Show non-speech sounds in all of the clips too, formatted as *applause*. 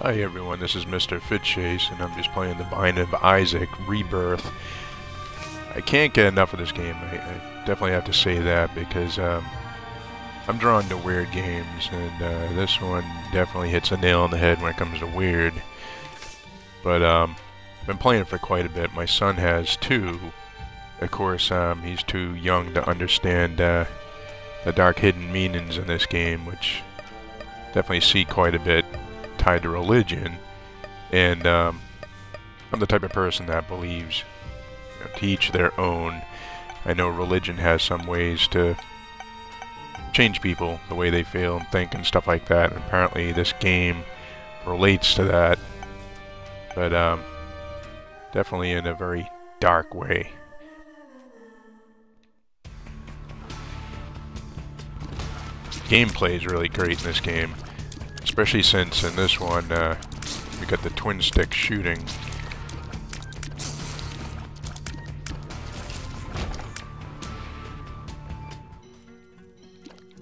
Hi everyone, this is Mr. Fitshace, and I'm just playing the Binding of Isaac Rebirth. I can't get enough of this game, I, I definitely have to say that, because um, I'm drawn to weird games, and uh, this one definitely hits a nail on the head when it comes to weird. But um, I've been playing it for quite a bit. My son has too. Of course, um, he's too young to understand uh, the dark hidden meanings in this game, which definitely see quite a bit tied to religion. And um, I'm the type of person that believes you know, their own. I know religion has some ways to change people, the way they feel and think and stuff like that. And apparently this game relates to that. But um, definitely in a very dark way. Gameplay is really great in this game. Especially since in this one, uh, we got the twin stick shooting.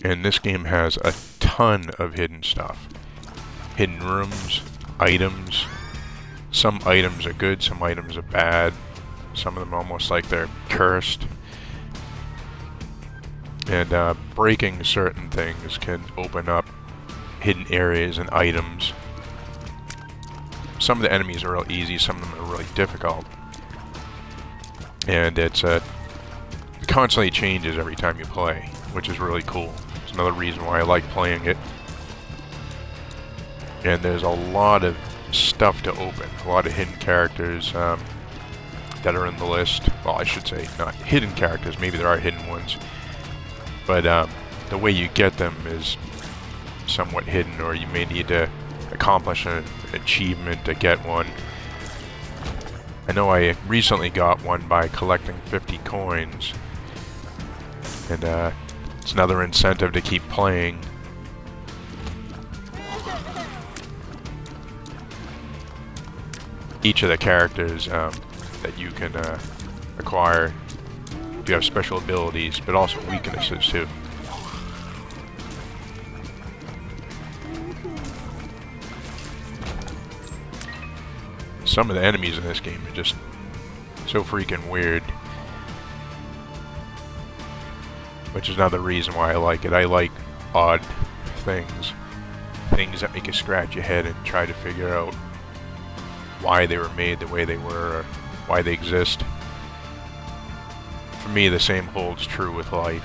And this game has a ton of hidden stuff. Hidden rooms, items. Some items are good, some items are bad. Some of them almost like they're cursed. And uh, breaking certain things can open up hidden areas and items. Some of the enemies are real easy, some of them are really difficult. And it's uh, it constantly changes every time you play, which is really cool. It's another reason why I like playing it. And there's a lot of stuff to open, a lot of hidden characters um, that are in the list. Well, I should say not hidden characters, maybe there are hidden ones. But um, the way you get them is somewhat hidden or you may need to accomplish an achievement to get one. I know I recently got one by collecting 50 coins and uh, it's another incentive to keep playing. Each of the characters um, that you can uh, acquire do have special abilities, but also weaknesses too. Some of the enemies in this game are just so freaking weird. Which is another reason why I like it. I like odd things. Things that make you scratch your head and try to figure out why they were made the way they were, or why they exist. For me, the same holds true with life.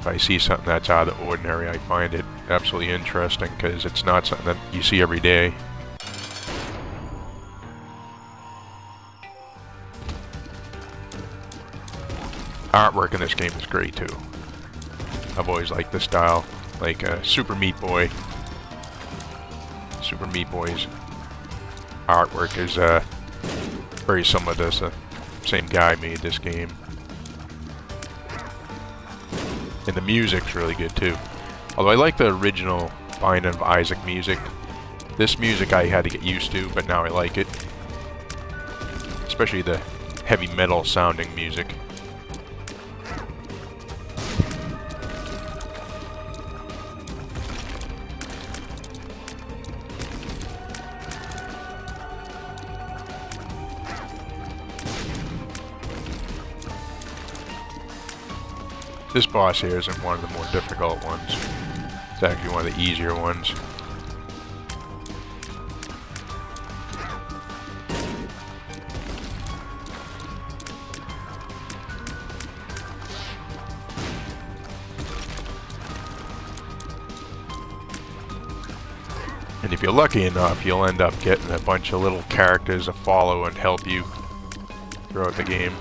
If I see something that's out of the ordinary, I find it absolutely interesting because it's not something that you see every day. Artwork in this game is great too. I've always liked the style, like uh, Super Meat Boy. Super Meat Boy's artwork is uh, very similar to the same guy made this game. And the music's really good too. Although I like the original Binding of Isaac music. This music I had to get used to, but now I like it. Especially the heavy metal sounding music. This boss here isn't one of the more difficult ones. It's actually one of the easier ones. And if you're lucky enough, you'll end up getting a bunch of little characters to follow and help you throughout the game.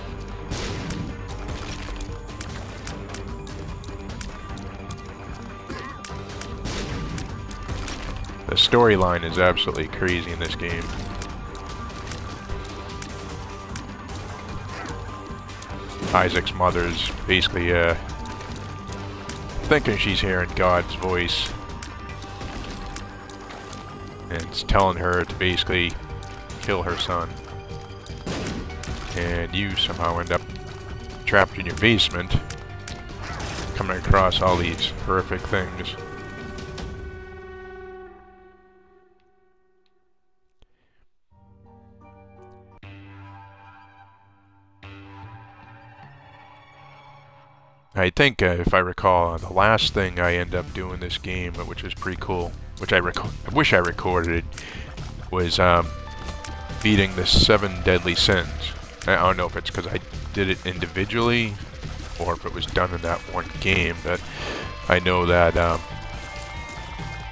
Storyline is absolutely crazy in this game. Isaac's mother's basically uh, thinking she's hearing God's voice. And it's telling her to basically kill her son. And you somehow end up trapped in your basement, coming across all these horrific things. I think, uh, if I recall, the last thing I end up doing this game, uh, which was pretty cool, which I, I wish I recorded, was um, beating the seven deadly sins. I don't know if it's because I did it individually or if it was done in that one game, but I know that um,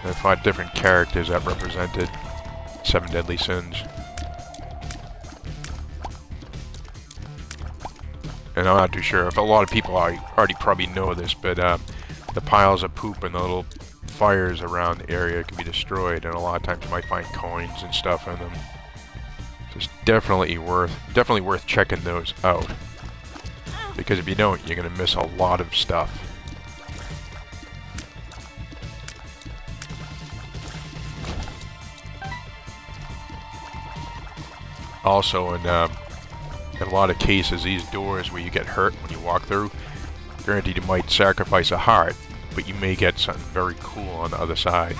are five different characters that represented seven deadly sins. And I'm not too sure if a lot of people already probably know this, but um, the piles of poop and the little fires around the area can be destroyed, and a lot of times you might find coins and stuff in them. So it's definitely worth, definitely worth checking those out. Because if you don't, you're going to miss a lot of stuff. Also, in, uh, in a lot of cases, these doors where you get hurt when you walk through, granted you might sacrifice a heart, but you may get something very cool on the other side.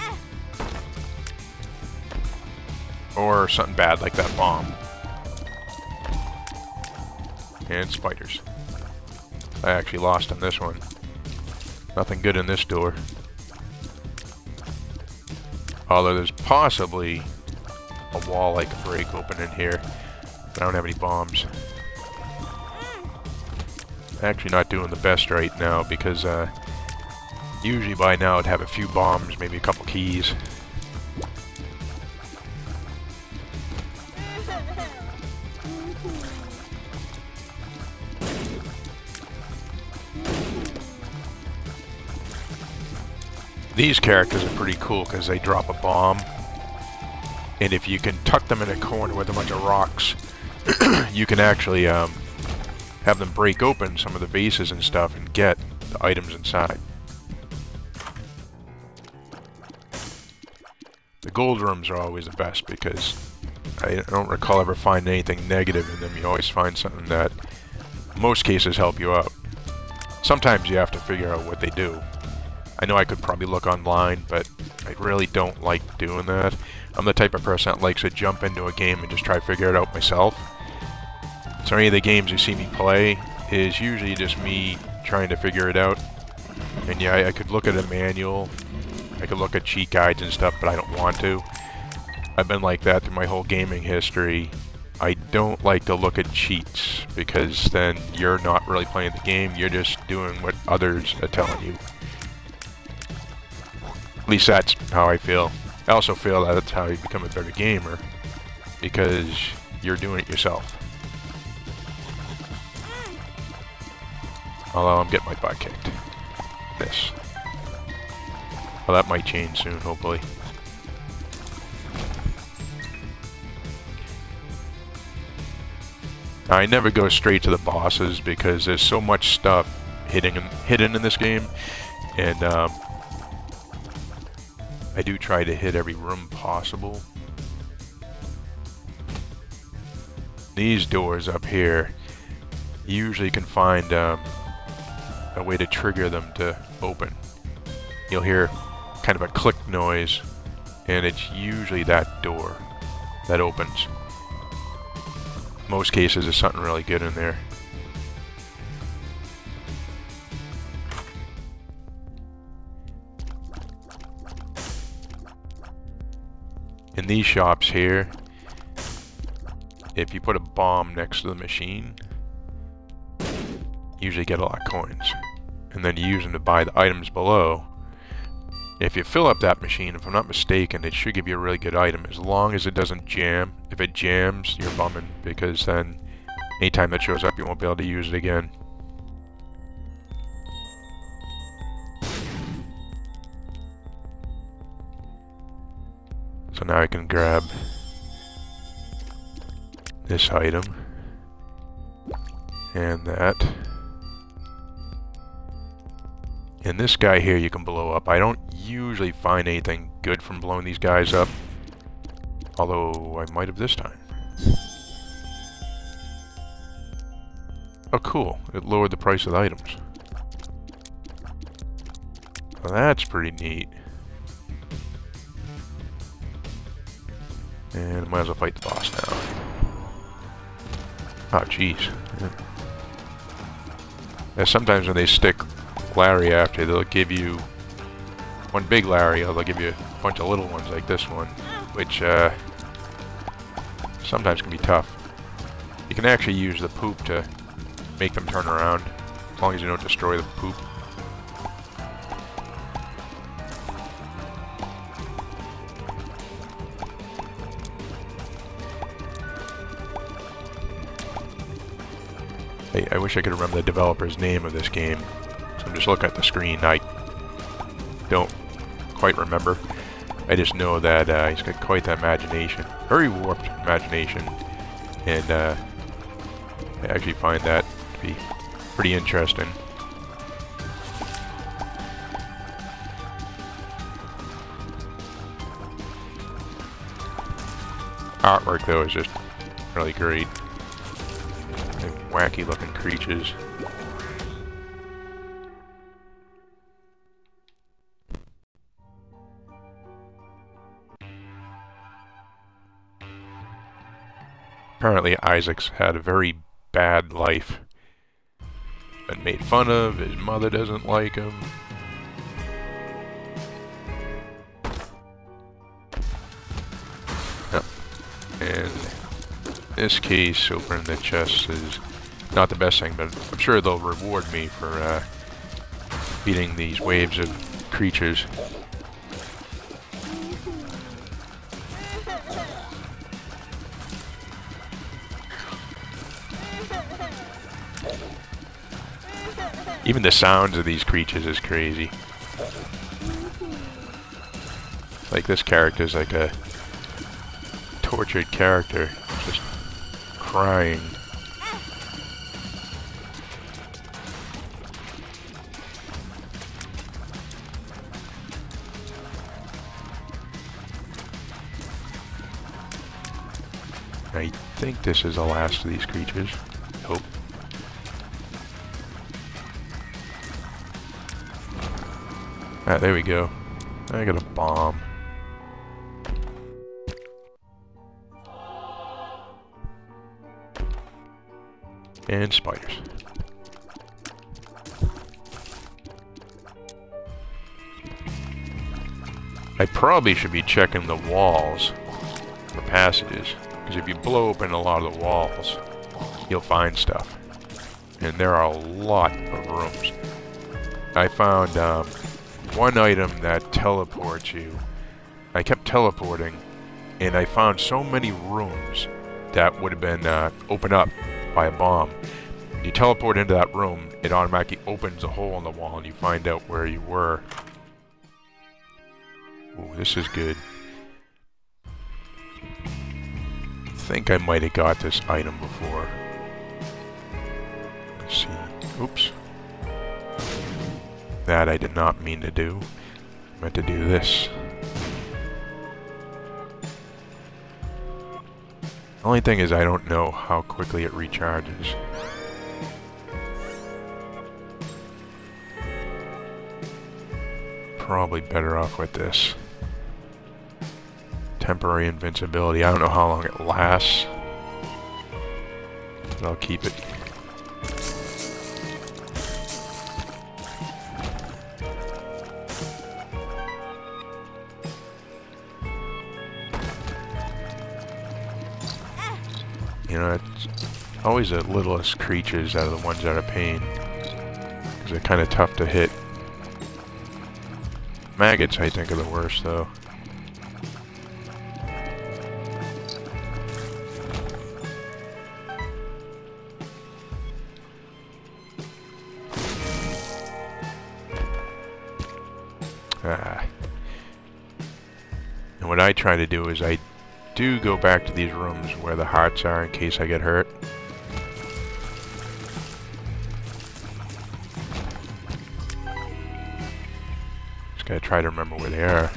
Or something bad like that bomb. And spiders. I actually lost on this one. Nothing good in this door. Although there's possibly a wall I can break open in here. I don't have any bombs. Actually not doing the best right now because uh, usually by now I'd have a few bombs, maybe a couple keys. These characters are pretty cool because they drop a bomb. And if you can tuck them in a corner with a bunch of rocks, *clears throat* you can actually um, have them break open some of the bases and stuff and get the items inside. The gold rooms are always the best because I don't recall ever finding anything negative in them. You always find something that, most cases, help you out. Sometimes you have to figure out what they do. I know I could probably look online, but I really don't like doing that. I'm the type of person that likes to jump into a game and just try to figure it out myself. So any of the games you see me play is usually just me trying to figure it out. And yeah, I, I could look at a manual, I could look at cheat guides and stuff, but I don't want to. I've been like that through my whole gaming history. I don't like to look at cheats because then you're not really playing the game, you're just doing what others are telling you. At least that's how I feel. I also feel that that's how you become a better gamer, because you're doing it yourself. Although I'm getting my butt kicked. This. Well, that might change soon, hopefully. I never go straight to the bosses because there's so much stuff hidden in, hidden in this game, and um, I do try to hit every room possible. These doors up here, you usually can find um, a way to trigger them to open. You'll hear kind of a click noise, and it's usually that door that opens. Most cases, there's something really good in there. in these shops here, if you put a bomb next to the machine, you usually get a lot of coins. And then you use them to buy the items below. If you fill up that machine, if I'm not mistaken, it should give you a really good item, as long as it doesn't jam. If it jams, you're bumming, because then anytime that shows up, you won't be able to use it again. So now I can grab this item and that. And this guy here you can blow up. I don't usually find anything good from blowing these guys up. Although I might have this time. Oh cool, it lowered the price of the items. Well, that's pretty neat. And might as well fight the boss now. Oh, jeez. Yeah. sometimes when they stick Larry after, they'll give you one big Larry, or they'll give you a bunch of little ones like this one, which uh, sometimes can be tough. You can actually use the poop to make them turn around, as long as you don't destroy the poop. I, I wish I could remember the developer's name of this game. I'm just looking at the screen. I don't quite remember. I just know that uh, he's got quite the imagination. Very warped imagination. And uh, I actually find that to be pretty interesting. Artwork though is just really great wacky looking creatures. Apparently Isaac's had a very bad life. Been made fun of, his mother doesn't like him. Yep. And this case, opening the chest is not the best thing, but I'm sure they'll reward me for uh, beating these waves of creatures. Even the sounds of these creatures is crazy. Like this character is like a tortured character, just crying. I think this is the last of these creatures. Hope. Ah, there we go. I got a bomb. And spiders. I probably should be checking the walls for passages. Because if you blow open a lot of the walls, you'll find stuff. And there are a lot of rooms. I found um, one item that teleports you. I kept teleporting, and I found so many rooms that would have been uh, opened up by a bomb. You teleport into that room, it automatically opens a hole in the wall, and you find out where you were. Ooh, this is good. think I might have got this item before. Let's see. Oops. That I did not mean to do. I meant to do this. The Only thing is I don't know how quickly it recharges. Probably better off with this temporary invincibility. I don't know how long it lasts. But I'll keep it. Know, it's always the littlest creatures out of the ones that are pain. Because they're kind of tough to hit. Maggots, I think, are the worst, though. Ah. And what I try to do is I do go back to these rooms where the hearts are in case I get hurt. Just gotta try to remember where they are.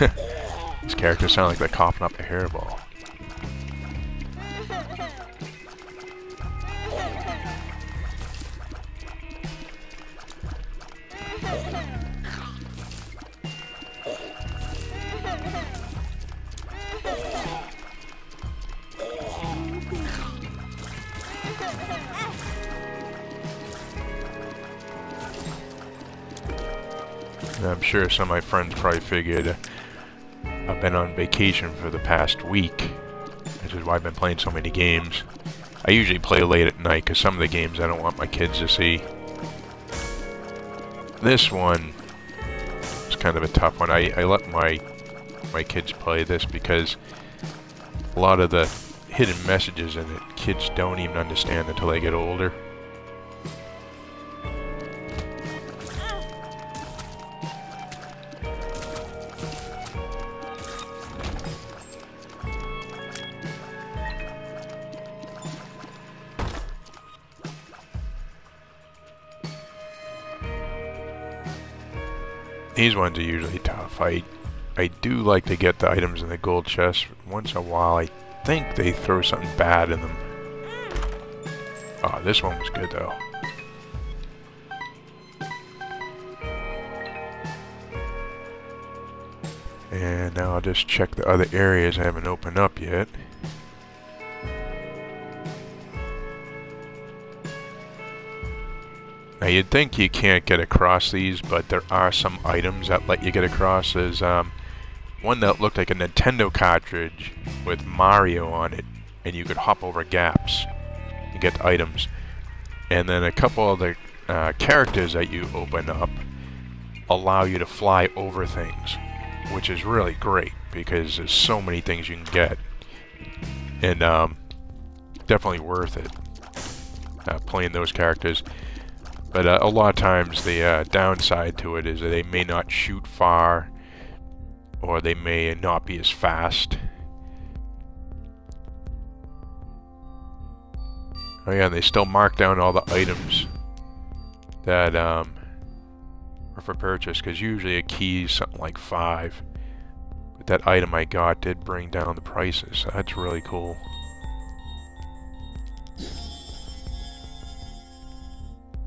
*laughs* These characters sound like they're coughing up a hairball. Some of my friends probably figured I've been on vacation for the past week, which is why I've been playing so many games. I usually play late at night because some of the games I don't want my kids to see. This one is kind of a tough one. I, I let my my kids play this because a lot of the hidden messages in it kids don't even understand until they get older. These ones are usually tough. I I do like to get the items in the gold chest. Once in a while, I think they throw something bad in them. Oh, this one was good, though. And now I'll just check the other areas I haven't opened up yet. Now you'd think you can't get across these, but there are some items that let you get across. There's um, one that looked like a Nintendo cartridge with Mario on it, and you could hop over gaps and get items. And then a couple of the uh, characters that you open up allow you to fly over things, which is really great because there's so many things you can get. And um, definitely worth it uh, playing those characters. But uh, a lot of times the uh, downside to it is that they may not shoot far or they may not be as fast. Oh yeah, and they still mark down all the items that um, are for purchase, because usually a key is something like five. But that item I got did bring down the prices, so that's really cool.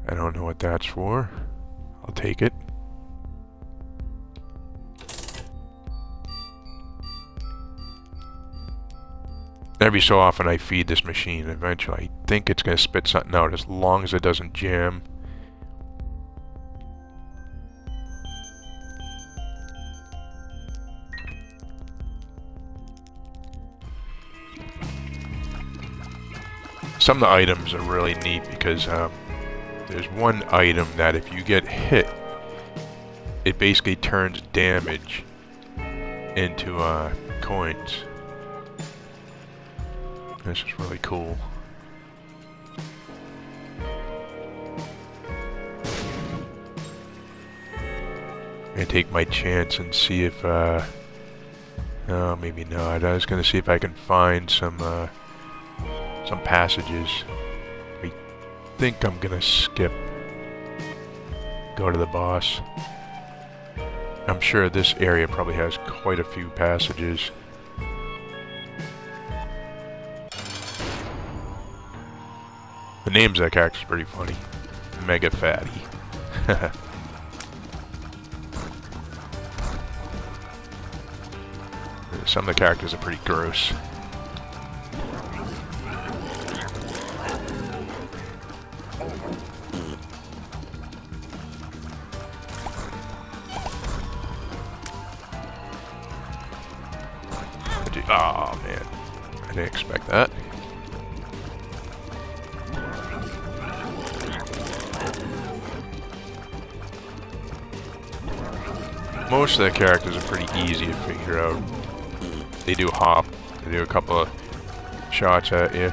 I don't know what that's for. I'll take it. Every so often I feed this machine. Eventually I think it's going to spit something out as long as it doesn't jam. Some of the items are really neat because um, there's one item that if you get hit, it basically turns damage into uh, coins. This is really cool. I'm gonna take my chance and see if, uh, oh, maybe not. I was gonna see if I can find some, uh, some passages. Think I'm gonna skip, go to the boss. I'm sure this area probably has quite a few passages. The names that character's pretty funny. Mega Fatty. *laughs* Some of the characters are pretty gross. Oh man, I didn't expect that. Most of the characters are pretty easy to figure out. They do hop, they do a couple of shots at you.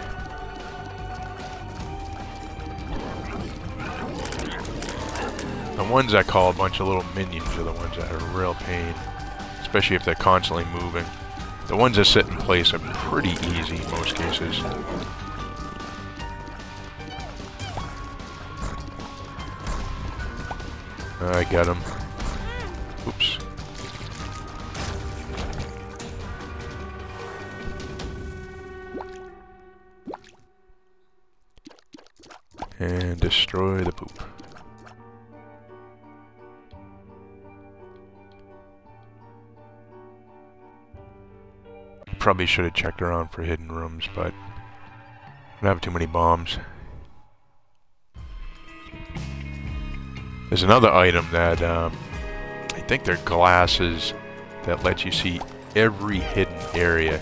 The ones that call a bunch of little minions are the ones that are a real pain, especially if they're constantly moving. The ones that sit in place are pretty easy in most cases. I got him. Oops. And destroy the poop. Probably should have checked around for hidden rooms, but I don't have too many bombs. There's another item that um, I think they're glasses that let you see every hidden area,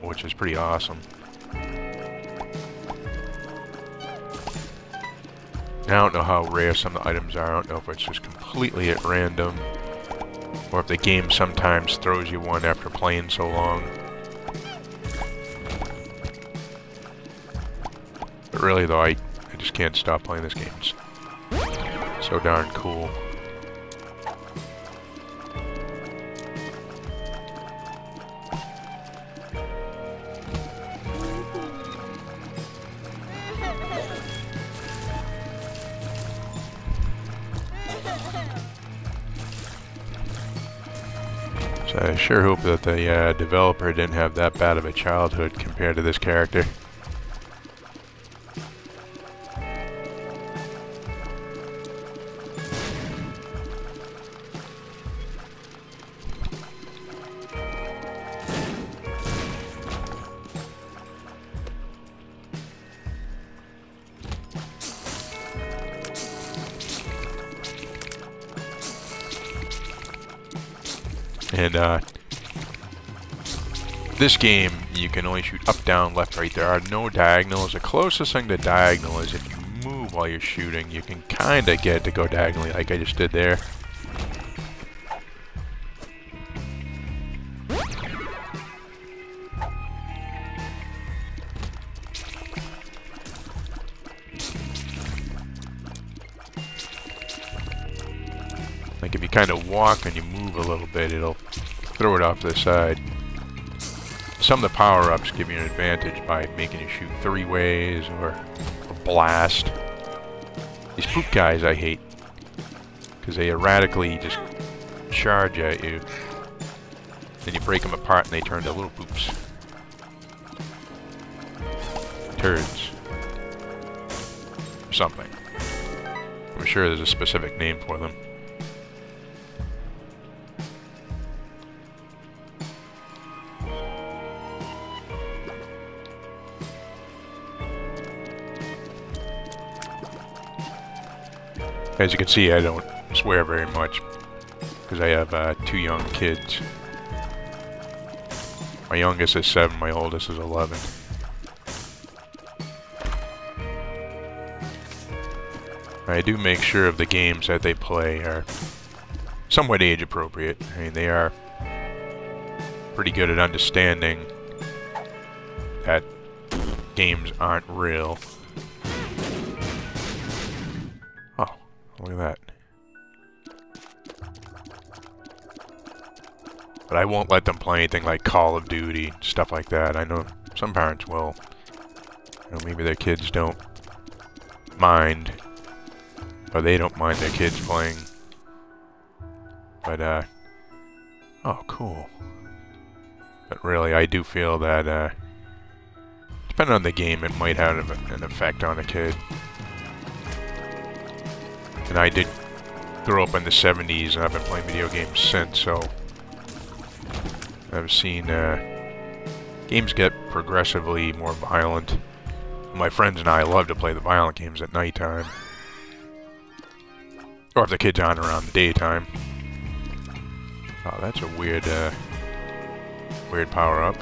which is pretty awesome. I don't know how rare some of the items are. I don't know if it's just completely at random, or if the game sometimes throws you one after playing so long. But really though, I, I just can't stop playing this game. It's so darn cool. Sure hope that the uh, developer didn't have that bad of a childhood compared to this character. This game, you can only shoot up, down, left, right. There are no diagonals. The closest thing to diagonal is if you move while you're shooting, you can kind of get to go diagonally like I just did there. Like if you kind of walk and you move a little bit, it'll throw it off to the side. Some of the power-ups give you an advantage by making you shoot three ways or a blast. These poop guys I hate. Because they erratically just charge at you. Then you break them apart and they turn to little poops. Turds. Or something. I'm sure there's a specific name for them. As you can see, I don't swear very much because I have uh, two young kids. My youngest is 7, my oldest is 11. I do make sure of the games that they play are somewhat age appropriate. I mean, they are pretty good at understanding that games aren't real. Look at that. But I won't let them play anything like Call of Duty, stuff like that. I know some parents will. You know, maybe their kids don't mind. Or they don't mind their kids playing. But, uh... Oh, cool. But really, I do feel that, uh... Depending on the game, it might have an effect on a kid. And I did grow up in the 70s, and I've been playing video games since, so... I've seen, uh, Games get progressively more violent. My friends and I love to play the violent games at nighttime. Or if the kids aren't around the daytime. Oh, that's a weird, uh... Weird power-up.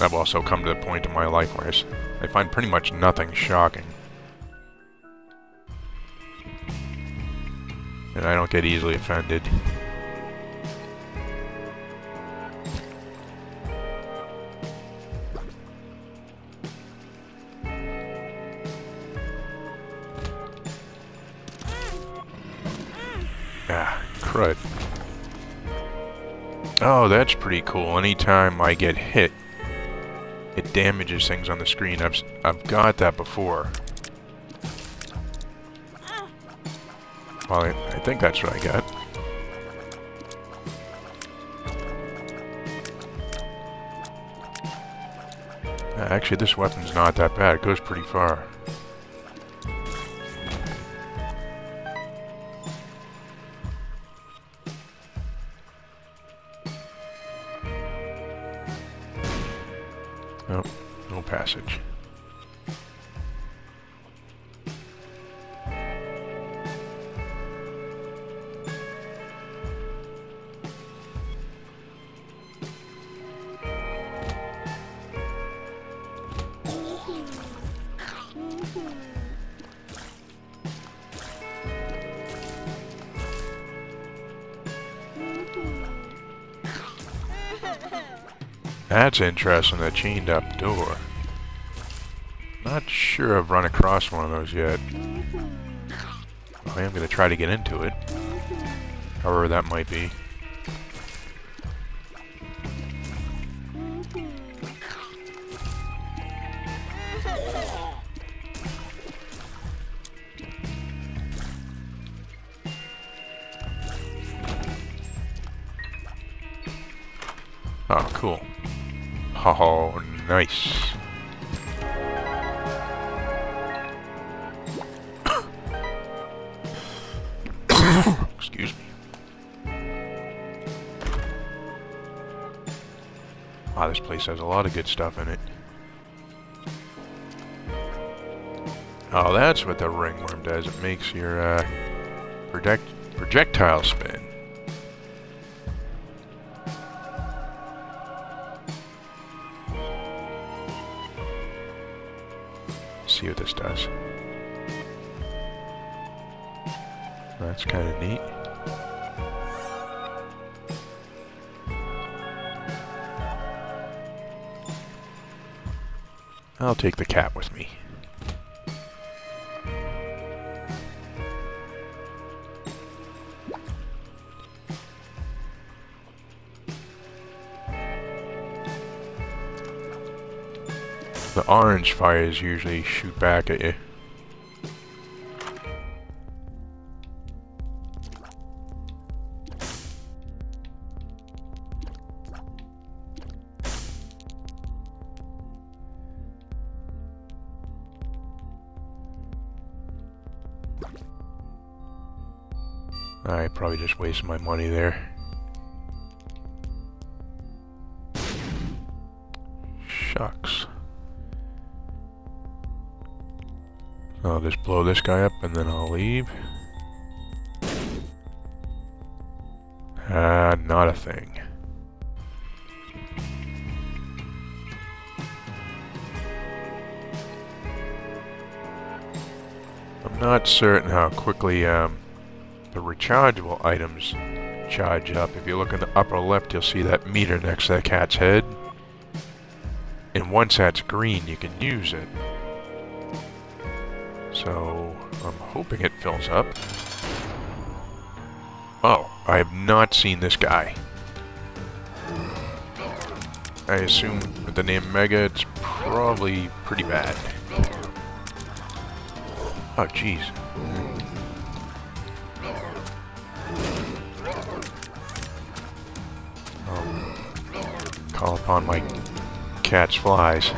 I've also come to the point in my life where I find pretty much nothing shocking. And I don't get easily offended. Ah, crud. Oh, that's pretty cool. Anytime I get hit, it damages things on the screen. I've, I've got that before. Well, I, I think that's what I got. Actually, this weapon's not that bad. It goes pretty far. passage. That's interesting, a chained up door. Not sure I've run across one of those yet. I am going to try to get into it. However that might be. Lot of good stuff in it. Oh, that's what the ringworm does. It makes your uh, project projectile spin. see what this does. That's kind of neat. I'll take the cat with me. The orange fires usually shoot back at you. Just wasted my money there. Shucks. I'll just blow this guy up and then I'll leave. Ah, uh, not a thing. I'm not certain how quickly um, the rechargeable items charge up. If you look in the upper left, you'll see that meter next to the cat's head. And once that's green, you can use it. So, I'm hoping it fills up. Oh, I have not seen this guy. I assume with the name Mega, it's probably pretty bad. Oh, jeez. Call upon my cat's flies.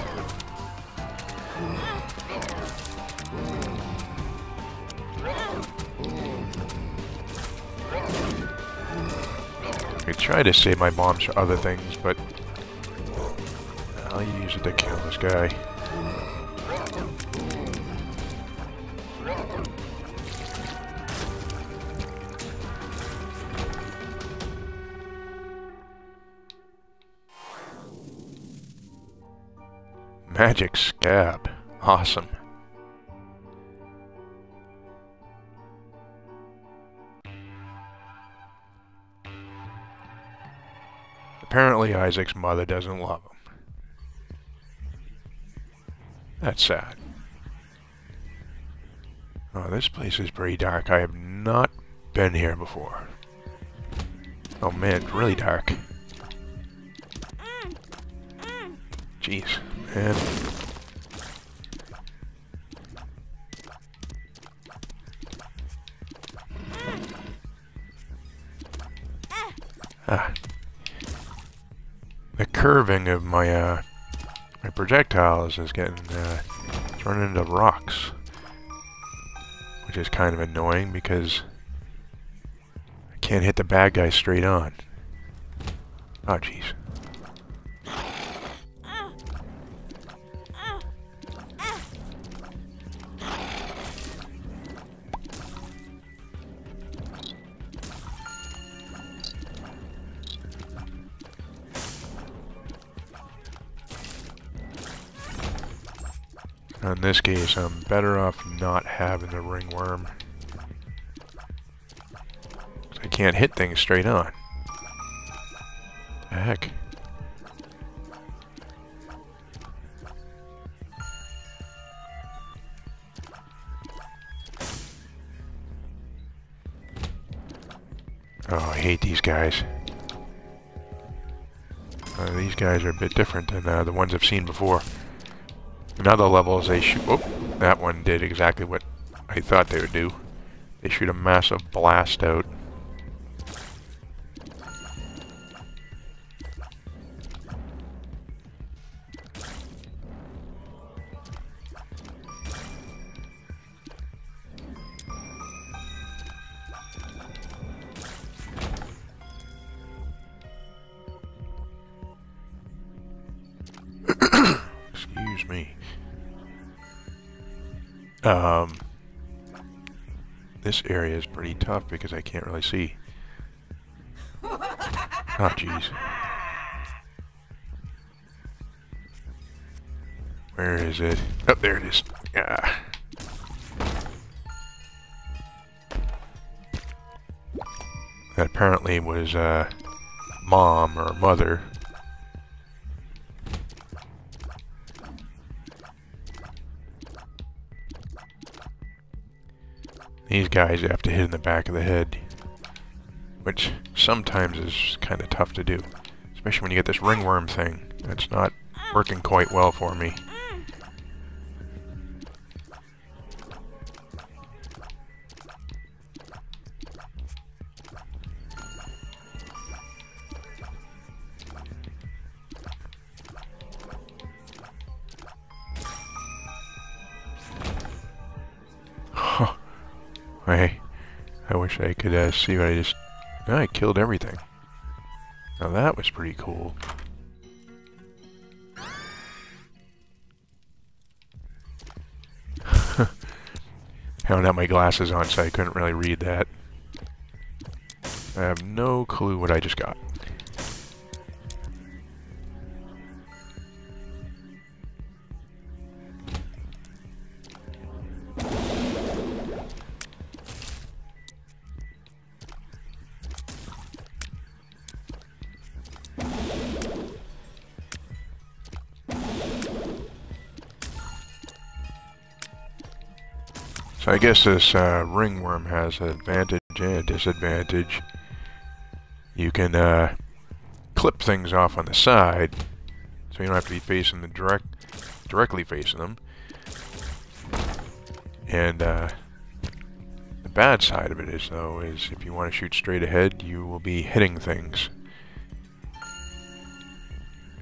I try to save my bombs for other things, but I'll use it to kill this guy. Magic scab. Awesome. Apparently Isaac's mother doesn't love him. That's sad. Oh, this place is pretty dark. I have not been here before. Oh man, it's really dark. Jeez man. Ah. The curving of my, uh, my projectiles is getting, uh, thrown into rocks. Which is kind of annoying because I can't hit the bad guy straight on. Oh, jeez. In this case, I'm better off not having the ringworm. I can't hit things straight on. The heck? Oh, I hate these guys. Uh, these guys are a bit different than uh, the ones I've seen before. In level levels, they shoot... Oh, that one did exactly what I thought they would do. They shoot a massive blast out. This area is pretty tough because I can't really see. Oh, jeez. Where is it? Oh, there it is. Yeah. That apparently was, uh, mom or mother These guys you have to hit in the back of the head, which sometimes is kind of tough to do, especially when you get this ringworm thing. That's not working quite well for me. Could uh, see what I just... I killed everything. Now that was pretty cool. I don't have my glasses on, so I couldn't really read that. I have no clue what I just got. I guess this uh, ringworm has an advantage and a disadvantage. You can uh, clip things off on the side, so you don't have to be facing the direct, directly facing them. And uh, the bad side of it is, though, is if you want to shoot straight ahead, you will be hitting things.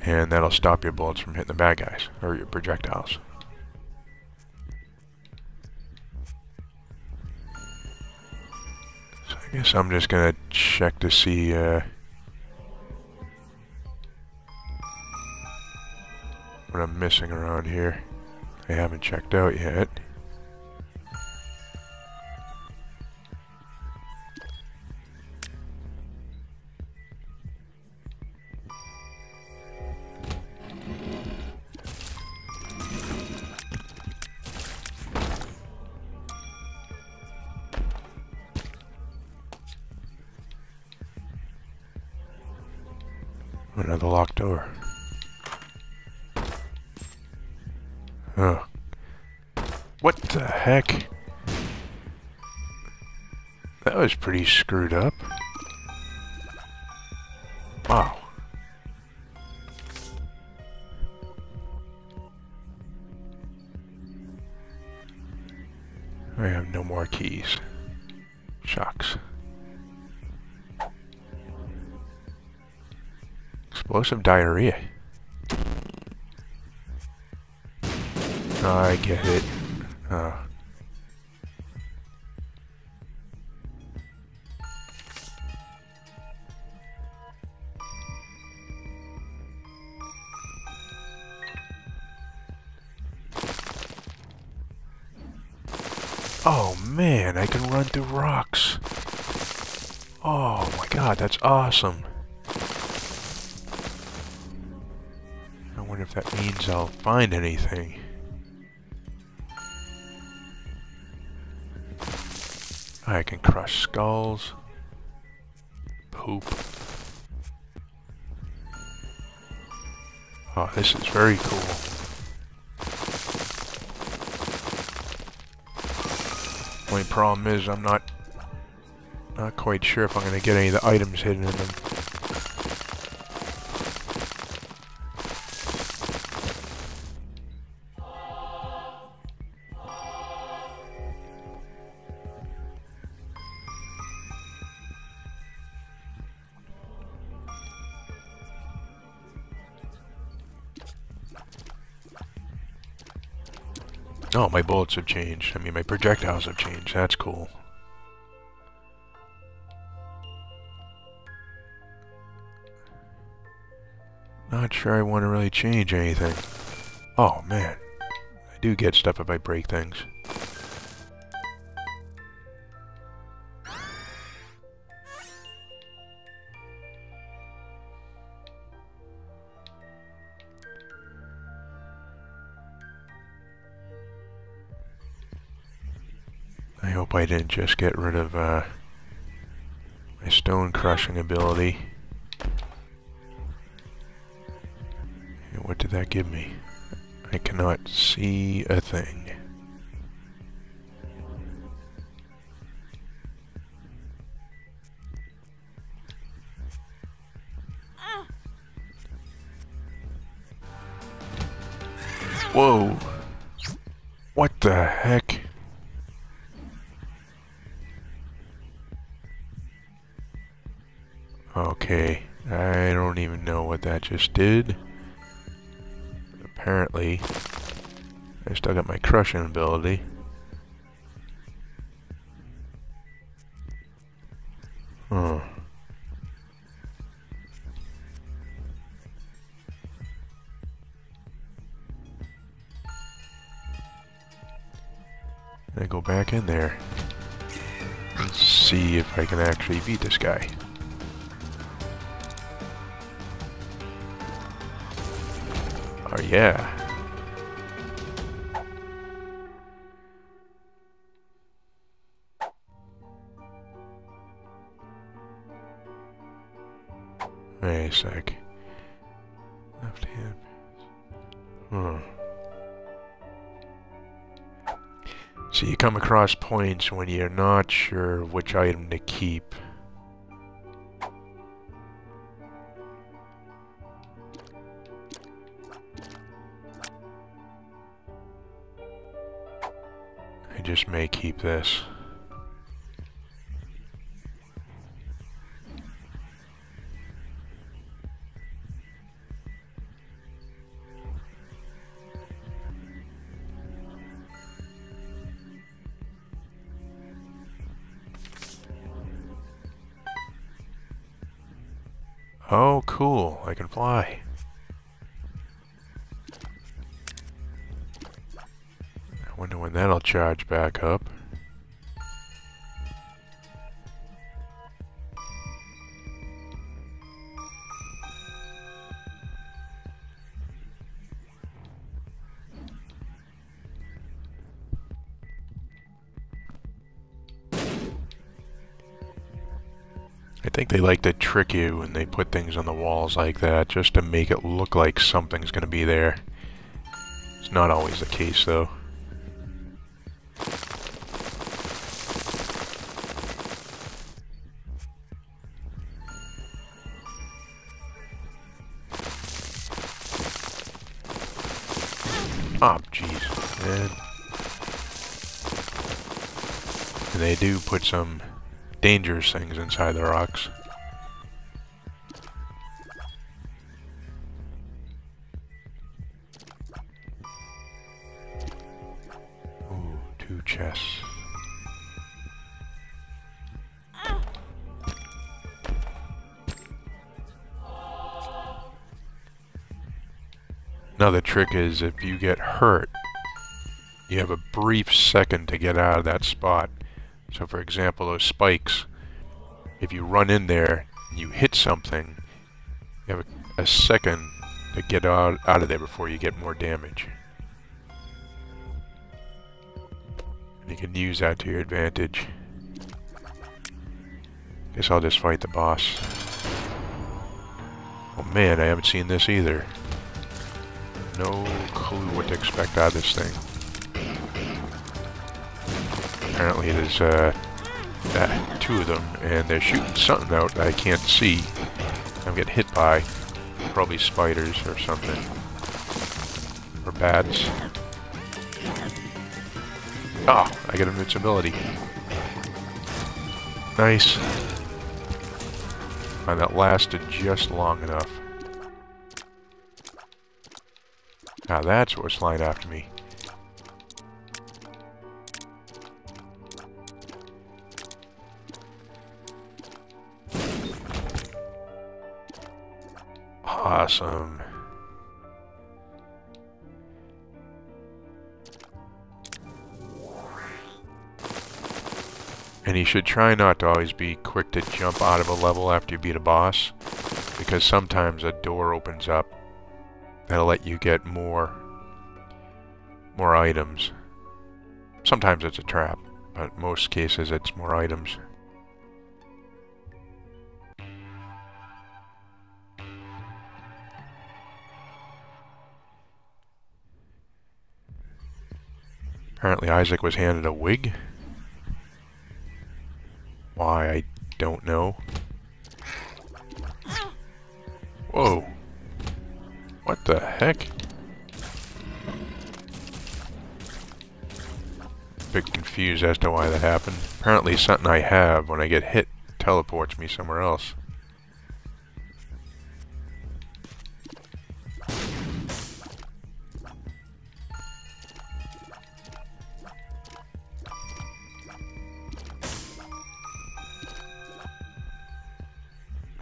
And that'll stop your bullets from hitting the bad guys, or your projectiles. Guess I'm just gonna check to see, uh, what I'm missing around here. I haven't checked out yet. Pretty screwed up. Wow. I have no more keys. Shucks. Explosive diarrhea. I get it. Oh. awesome. I wonder if that means I'll find anything. I can crush skulls. Poop. Oh, this is very cool. Only problem is I'm not not quite sure if I'm going to get any of the items hidden in them. Oh, my bullets have changed. I mean, my projectiles have changed. That's cool. Sure I want to really change anything. Oh, man. I do get stuff if I break things. I hope I didn't just get rid of uh, my stone crushing ability. Give me? I cannot see a thing. Whoa! What the heck? Okay, I don't even know what that just did. Still got my crushing ability. Huh. I go back in there. Let's see if I can actually beat this guy. Oh yeah. Wait a sec. Left hand. Hmm. So you come across points when you're not sure which item to keep. I just may keep this. Fly. I wonder when that'll charge back up. They like to trick you when they put things on the walls like that, just to make it look like something's going to be there. It's not always the case, though. Oh, jeez, man. And they do put some dangerous things inside the rocks. Another trick is if you get hurt, you have a brief second to get out of that spot. So for example, those spikes, if you run in there and you hit something, you have a, a second to get out, out of there before you get more damage. And you can use that to your advantage. Guess I'll just fight the boss. Oh man, I haven't seen this either. No clue what to expect out of this thing. Apparently there's uh, uh, two of them, and they're shooting something out that I can't see. I'm getting hit by. Probably spiders or something. Or bats. Oh, I get invincibility. Nice. And that lasted just long enough. Now that's what was flying after me. Awesome. And you should try not to always be quick to jump out of a level after you beat a boss, because sometimes a door opens up that'll let you get more more items. Sometimes it's a trap, but most cases it's more items. Apparently Isaac was handed a wig. Why, I don't know. Whoa. What the heck? Bit confused as to why that happened. Apparently something I have, when I get hit, teleports me somewhere else.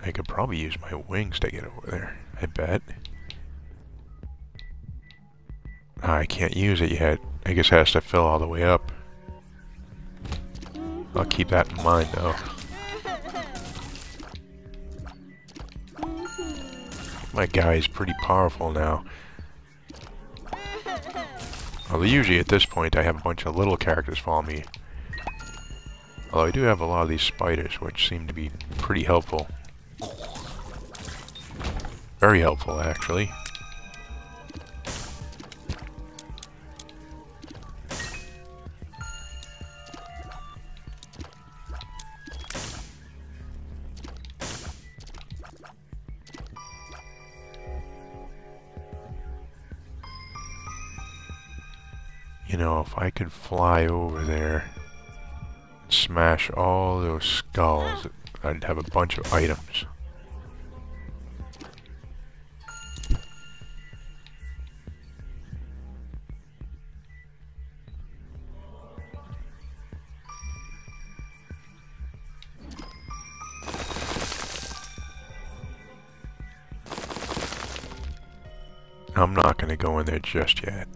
I could probably use my wings to get over there, I bet. I can't use it yet. I guess it has to fill all the way up. I'll keep that in mind though. My guy's pretty powerful now. Although usually at this point I have a bunch of little characters follow me. Although I do have a lot of these spiders, which seem to be pretty helpful. Very helpful, actually. Could fly over there and smash all those skulls, I'd have a bunch of items. I'm not going to go in there just yet.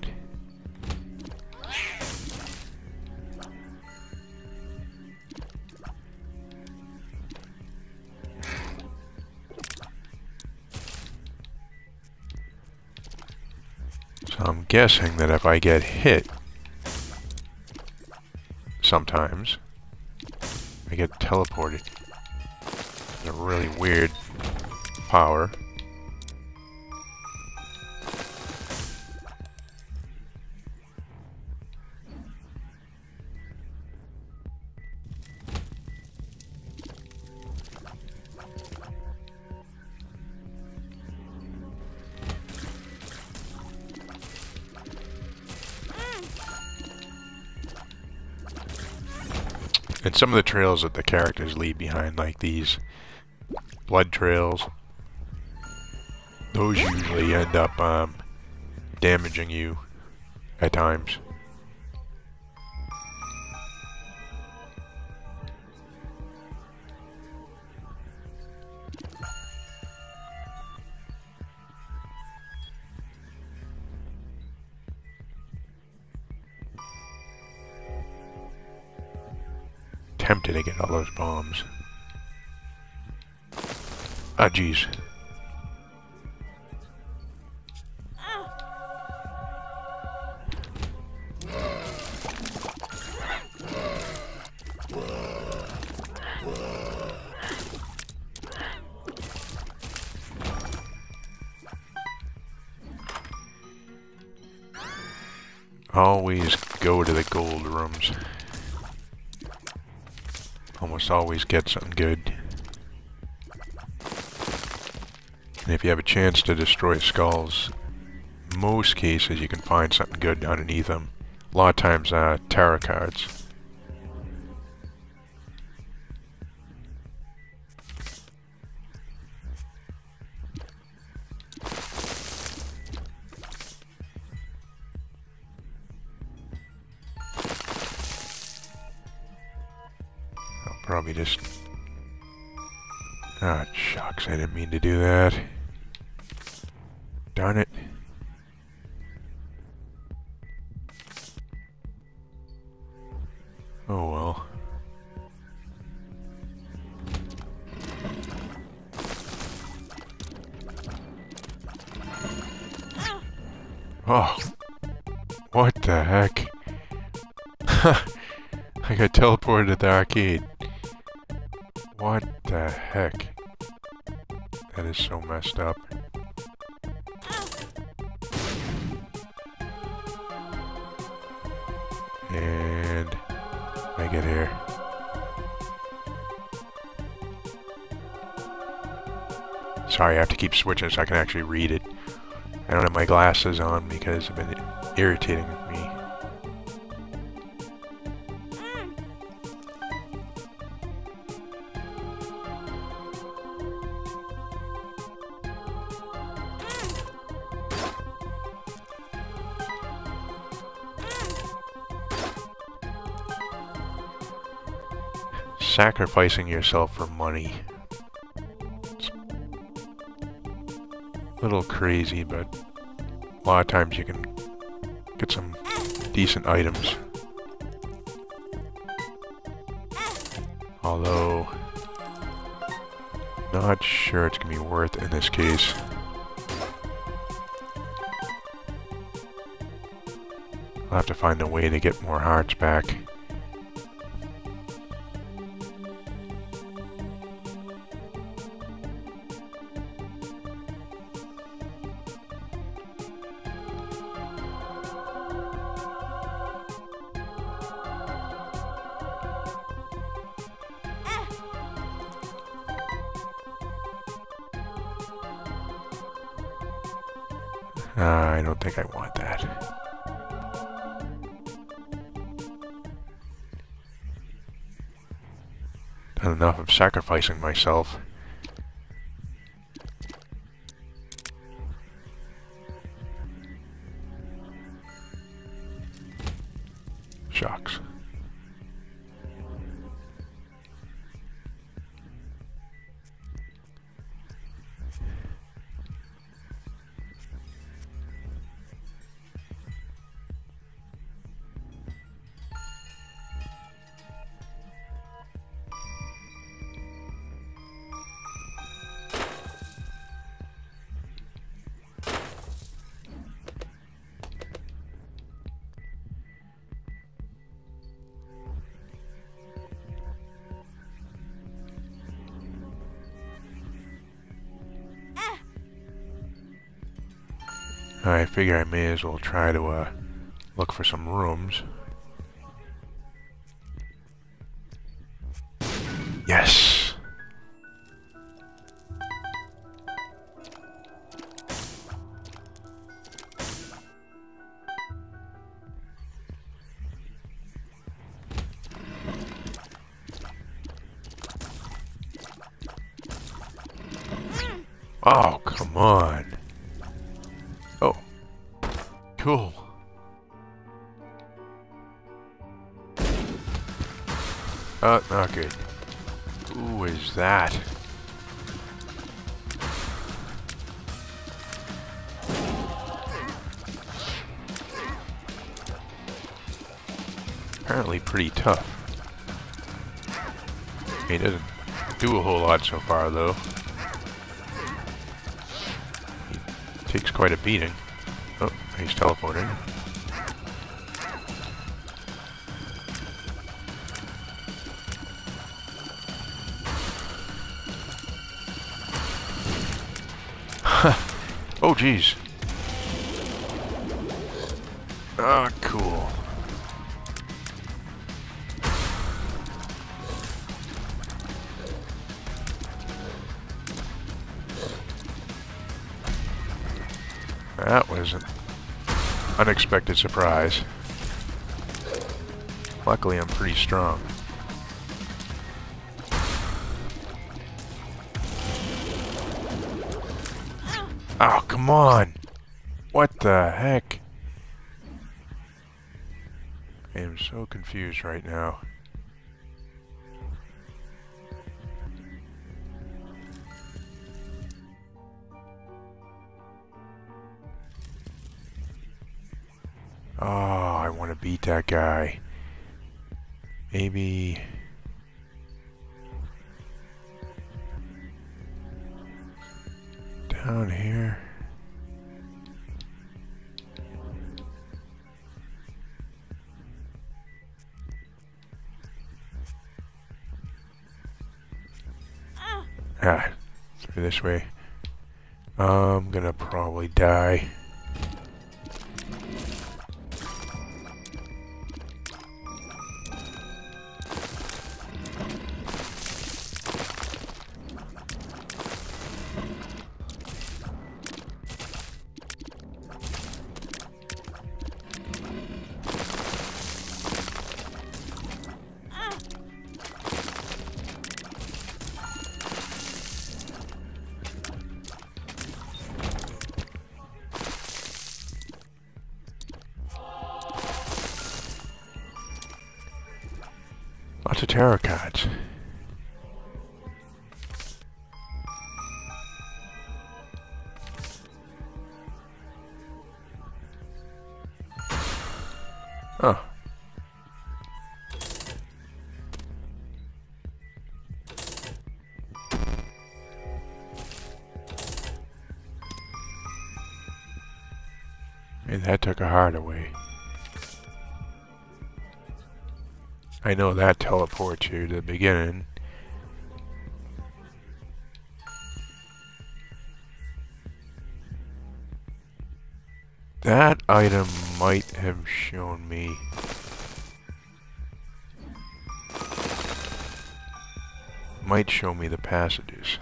Guessing that if I get hit sometimes, I get teleported. a really weird power. And some of the trails that the characters leave behind, like these blood trails, those usually end up um, damaging you at times. Ah, oh, jeez. Always go to the gold rooms. Almost always get something good. If you have a chance to destroy skulls, most cases you can find something good underneath them. A lot of times, uh, tarot cards. I'll probably just... Ah, oh, shucks, I didn't mean to do that. Darn it. Oh well. Oh. What the heck? *laughs* I got teleported to the arcade. What the heck? That is so messed up. Sorry, I have to keep switching so I can actually read it. I don't have my glasses on because I've been irritating me. sacrificing yourself for money. Little crazy, but a lot of times you can get some decent items. Although, not sure it's going to be worth in this case. I'll have to find a way to get more hearts back. Uh, I don't think I want that. Enough of sacrificing myself. Figure I may as well try to uh, look for some rooms. Oh, not good. Who is that? Apparently pretty tough. He doesn't do a whole lot so far, though. He takes quite a beating. Oh, he's teleporting. Oh, geez. Ah, cool. That was an unexpected surprise. Luckily, I'm pretty strong. Come on! What the heck? I am so confused right now. Oh, I want to beat that guy. Maybe... Down here. This way. I'm gonna probably die. Tarot cards. Oh. And that took a heart I know that teleports you to the beginning. That item might have shown me... Might show me the passages.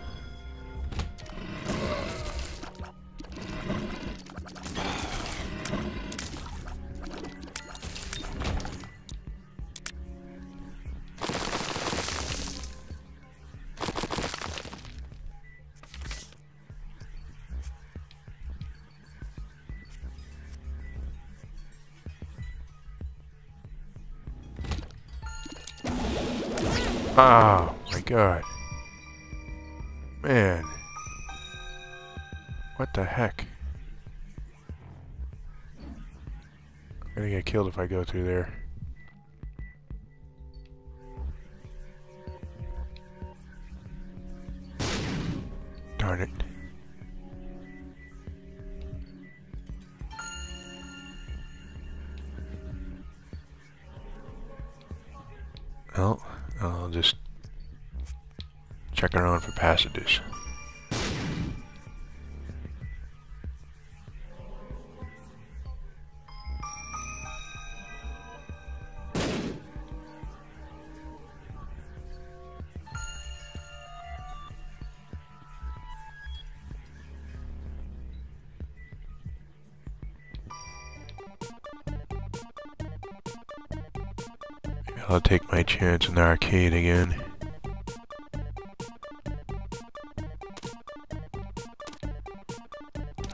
What the heck? I'm gonna get killed if I go through there. Darn it. Well, I'll just check around for passages. Chance in the arcade again.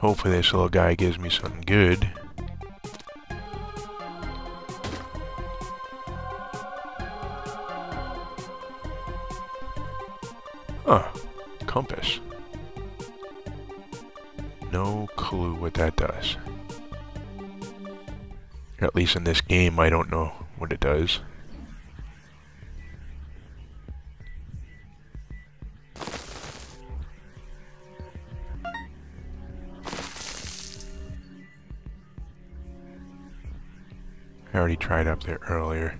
Hopefully this little guy gives me something good. Huh. Compass. No clue what that does. At least in this game, I don't know what it does. Tried up there earlier.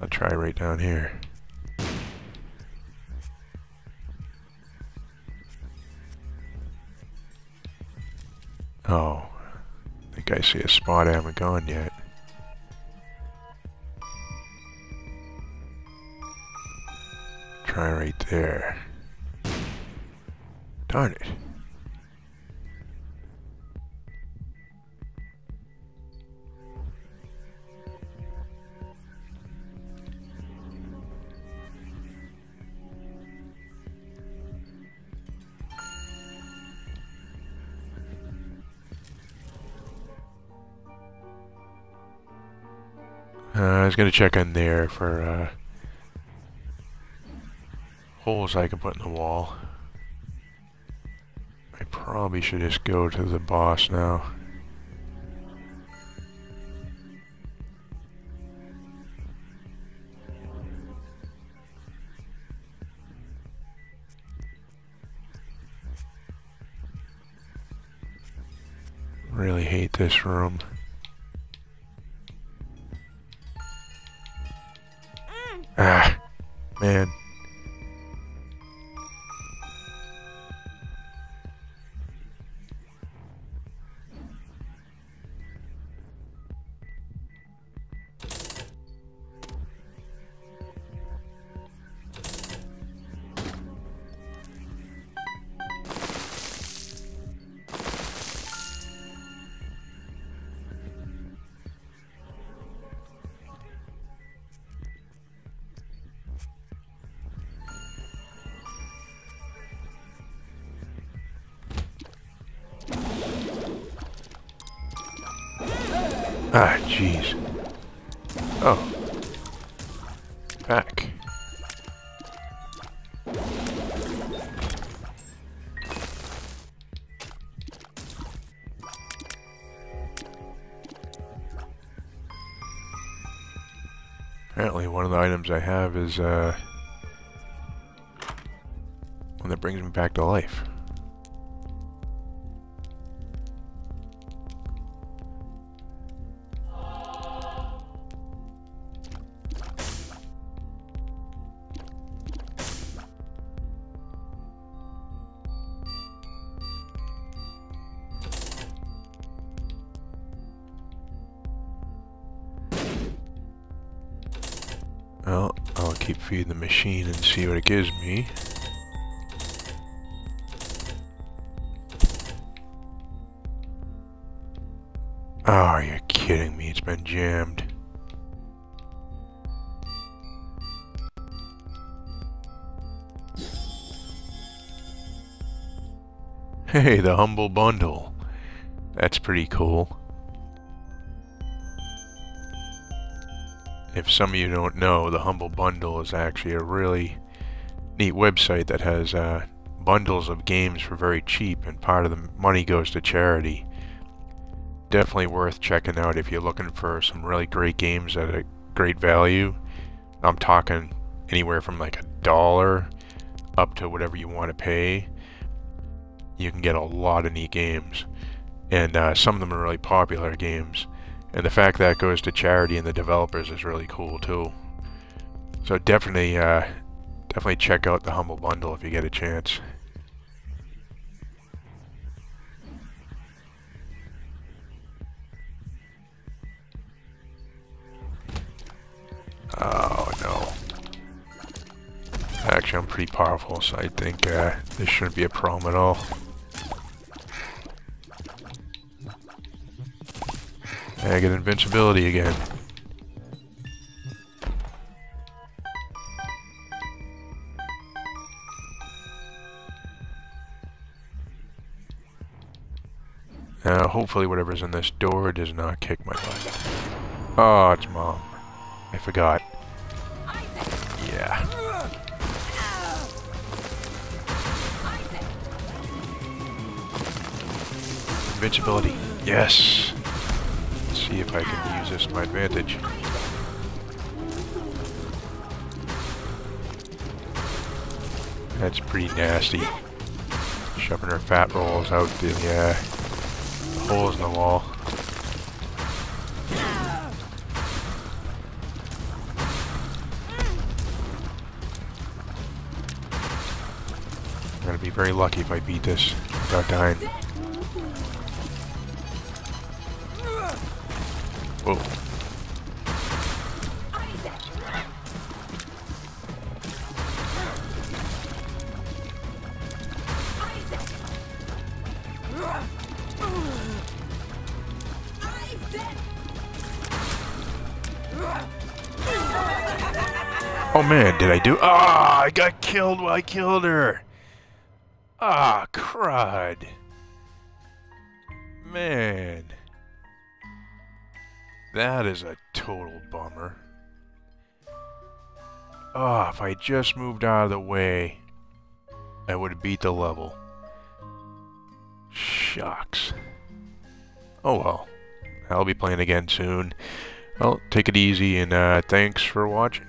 I'll try right down here. Oh, I think I see a spot I haven't gone yet. Try right there. Darn it. Was to check in there for uh, holes I can put in the wall. I probably should just go to the boss now. Really hate this room. Apparently one of the items I have is, uh, one that brings me back to life. It gives me. Oh, are you kidding me? It's been jammed. Hey, the Humble Bundle. That's pretty cool. If some of you don't know, the Humble Bundle is actually a really neat website that has uh, bundles of games for very cheap and part of the money goes to charity. Definitely worth checking out if you're looking for some really great games at a great value. I'm talking anywhere from like a dollar up to whatever you want to pay. You can get a lot of neat games. And uh, some of them are really popular games. And the fact that goes to charity and the developers is really cool too. So definitely, uh, definitely check out the Humble Bundle if you get a chance. Oh no. Actually, I'm pretty powerful, so I think uh, this shouldn't be a problem at all. I get invincibility again. Hopefully whatever's in this door does not kick my butt. Oh, it's Mom. I forgot. Yeah. Invincibility. Yes see if I can use this to my advantage. That's pretty nasty. Shoving her fat rolls out the uh, holes in the wall. I'm gonna be very lucky if I beat this without dying. Whoa. Man, did I do? Ah, oh, I got killed I killed her. Ah, crud. Man. That is a total bummer. Oh, if I just moved out of the way, I would beat the level. Shucks. Oh well. I'll be playing again soon. Well, take it easy and uh, thanks for watching.